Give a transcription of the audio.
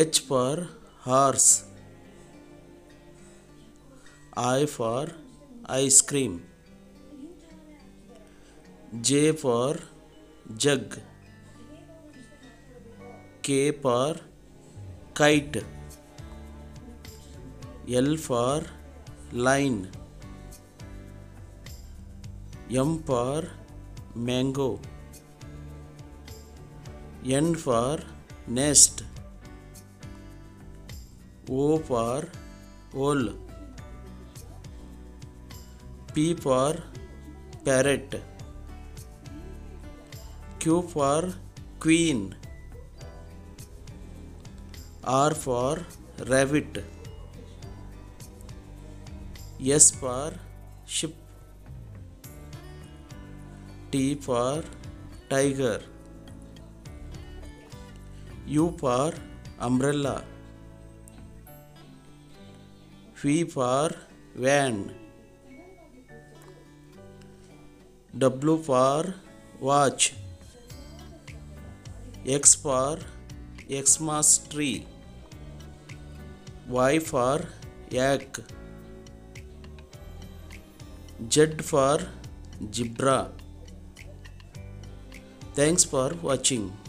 H for horse. I for ice cream. J for jug. K for kite. L for line. M for mango. N for nest. O for owl. P for parrot. Q for queen. R for rabbit. S for ship. T for tiger. U for umbrella. V for van. W for watch. X for Xmas tree. Y for yak. Z for zebra. Thanks for watching.